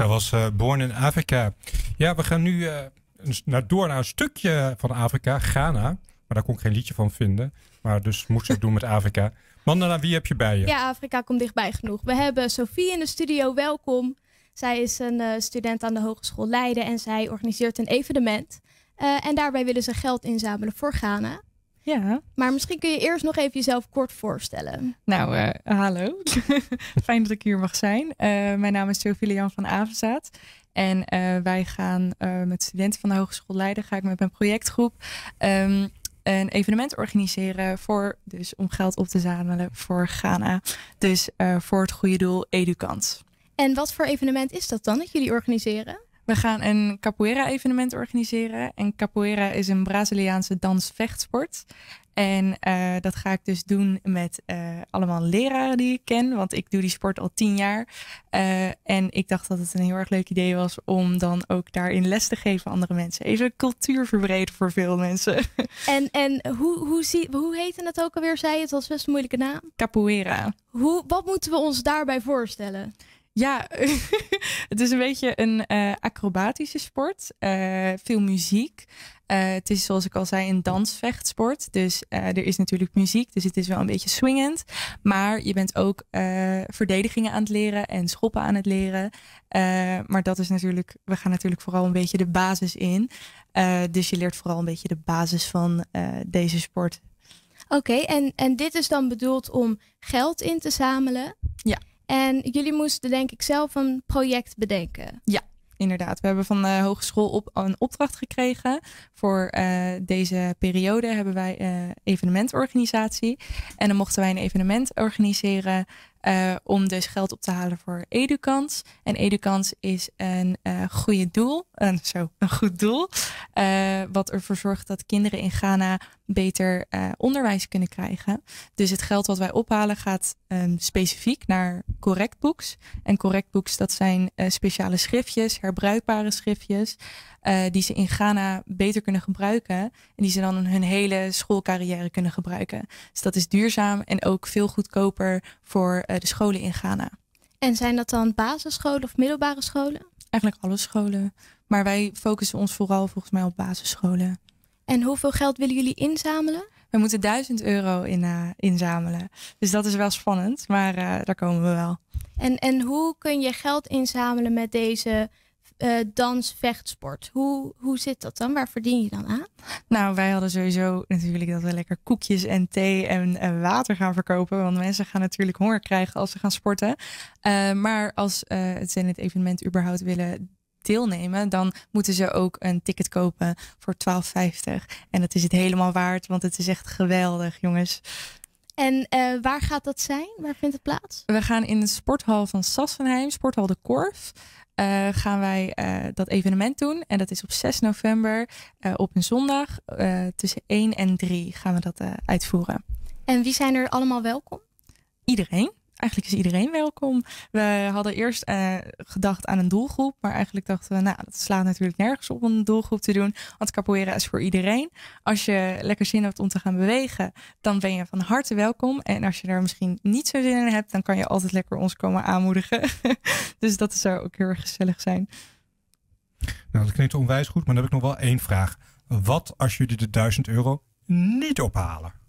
Dat was uh, Born in Afrika. Ja, we gaan nu uh, naar, door naar een stukje van Afrika, Ghana. Maar daar kon ik geen liedje van vinden. Maar dus moest ik doen met Afrika. Mandana, wie heb je bij je? Ja, Afrika komt dichtbij genoeg. We hebben Sophie in de studio, welkom. Zij is een uh, student aan de Hogeschool Leiden en zij organiseert een evenement. en daarbij willen ze geld inzamelen voor Ghana. Ja. Maar misschien kun je eerst nog even jezelf kort voorstellen. Nou, uh, hallo. Fijn dat ik hier mag zijn. Uh, mijn naam is Sophie Jan van Avenzaat. En uh, wij gaan met studenten van de Hogeschool Leiden, ga ik met mijn projectgroep um, een evenement organiseren voor, dus om geld op te zamelen voor Ghana. Dus voor het goede doel Educant. En wat voor evenement is dat dan dat jullie organiseren? We gaan een capoeira-evenement organiseren. En capoeira is een Braziliaanse dansvechtsport. En uh, dat ga ik dus doen met uh, allemaal leraren die ik ken. Want ik doe die sport al tien jaar. Uh, en ik dacht dat het een heel erg leuk idee was om dan ook daarin les te geven aan andere mensen. Even cultuur verbreden voor veel mensen. En, en hoe, hoe, zie, hoe heette het ook alweer? Zei je, het was best een moeilijke naam. Capoeira. Hoe, wat moeten we ons daarbij voorstellen? Ja, het is een beetje een uh, acrobatische sport. Uh, veel muziek. Uh, het is zoals ik al zei een dansvechtsport. Dus er is natuurlijk muziek. Dus het is wel een beetje swingend. Maar je bent ook verdedigingen aan het leren en schoppen aan het leren. maar dat is natuurlijk, we gaan natuurlijk vooral een beetje de basis in. dus je leert vooral een beetje de basis van deze sport. Oké, okay, en, en dit is dan bedoeld om geld in te zamelen? Ja. En jullie moesten denk ik zelf een project bedenken. Ja, inderdaad. We hebben van de hogeschool op een opdracht gekregen. Voor uh, deze periode hebben wij uh, evenementorganisatie. En dan mochten wij een evenement organiseren uh, om dus geld op te halen voor Educans. En Educans is een uh, goede doel, uh, zo, een goed doel, wat ervoor zorgt dat kinderen in Ghana beter onderwijs kunnen krijgen. Dus het geld wat wij ophalen gaat um, specifiek naar correctbooks. En correctbooks dat zijn speciale schriftjes, herbruikbare schriftjes. Uh, die ze in Ghana beter kunnen gebruiken. En die ze dan hun hele schoolcarrière kunnen gebruiken. Dus dat is duurzaam en ook veel goedkoper voor uh, de scholen in Ghana. En zijn dat dan basisscholen of middelbare scholen? Eigenlijk alle scholen. Maar wij focussen ons vooral volgens mij op basisscholen. En hoeveel geld willen jullie inzamelen? We moeten 1000 euro in, uh, inzamelen. Dus dat is wel spannend, maar daar komen we wel. En, en hoe kun je geld inzamelen met deze uh, dans, vechtsport. Hoe, hoe zit dat dan? Waar verdien je dan aan? Nou, wij hadden sowieso natuurlijk dat we lekker koekjes en thee en, en water gaan verkopen. Want mensen gaan natuurlijk honger krijgen als ze gaan sporten. Uh, maar als uh, ze in het evenement überhaupt willen deelnemen, dan moeten ze ook een ticket kopen voor 12,50. En dat is het helemaal waard, want het is echt geweldig, jongens. En uh, waar gaat dat zijn? Waar vindt het plaats? We gaan in de sporthal van Sassenheim, sporthal De Korf. Uh, gaan wij uh, dat evenement doen. En dat is op 6 november op een zondag. tussen 1 en 3 gaan we dat uitvoeren. En wie zijn er allemaal welkom? Iedereen eigenlijk is iedereen welkom. We hadden eerst uh, gedacht aan een doelgroep, maar eigenlijk dachten we, nou, dat slaat natuurlijk nergens op om een doelgroep te doen, want capoeira is voor iedereen. Als je lekker zin hebt om te gaan bewegen, dan ben je van harte welkom. En als je daar misschien niet zo zin in hebt, dan kan je altijd lekker ons komen aanmoedigen. dus dat zou ook heel erg gezellig zijn. Nou, dat klinkt onwijs goed, maar dan heb ik nog wel één vraag. Wat als jullie de 1000 euro niet ophalen?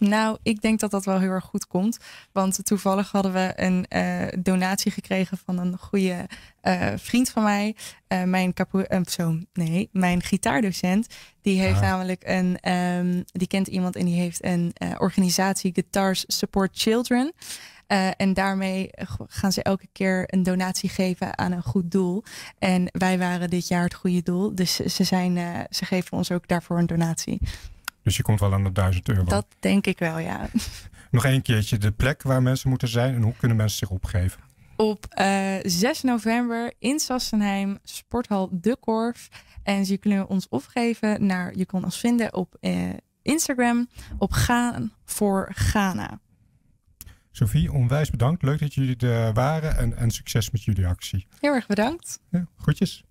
Nou, ik denk dat dat wel heel erg goed komt. Want toevallig hadden we een uh, donatie gekregen van een goede uh, vriend van mij. Uh, mijn kapo zo, nee, mijn gitaardocent. Die heeft ah. namelijk een, um, die kent iemand en die heeft een organisatie Guitars Support Children. en daarmee gaan ze elke keer een donatie geven aan een goed doel. En wij waren dit jaar het goede doel. Dus ze, zijn, ze geven ons ook daarvoor een donatie. Dus je komt wel aan de 1000 euro. Dat denk ik wel, ja. Nog een keertje de plek waar mensen moeten zijn en hoe kunnen mensen zich opgeven? Op uh, 6 november in Sassenheim, sporthal De Korf. En je kunt ons opgeven naar, je kon ons vinden op uh, Instagram op Gaan voor Ghana. Sophie, onwijs bedankt. Leuk dat jullie er waren en, en succes met jullie actie. Heel erg bedankt. Ja, groetjes.